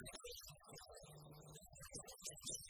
Thank you.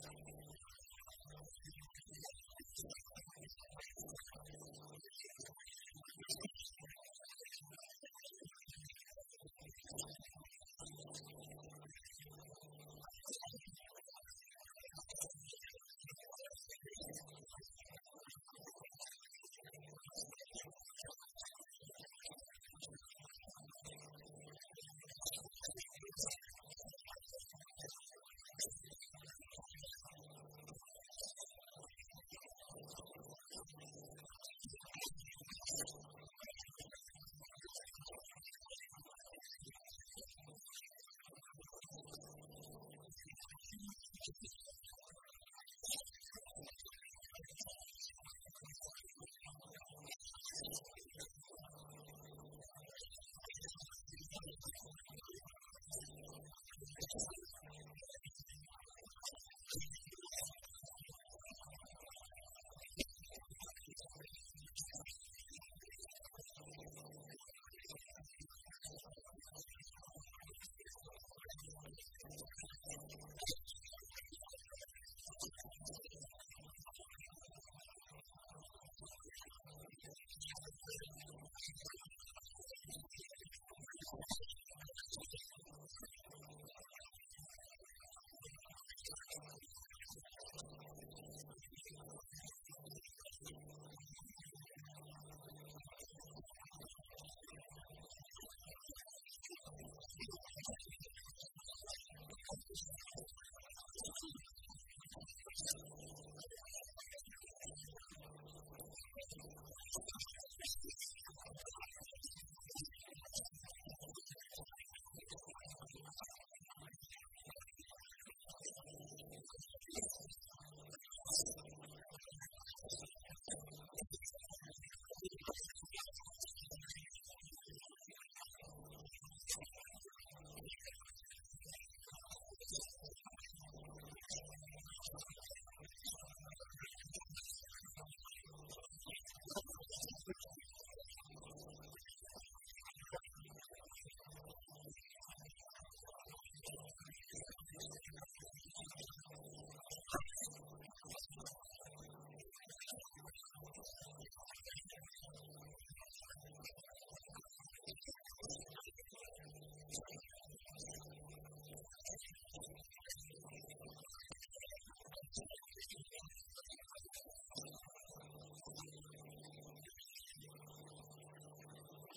何? righteously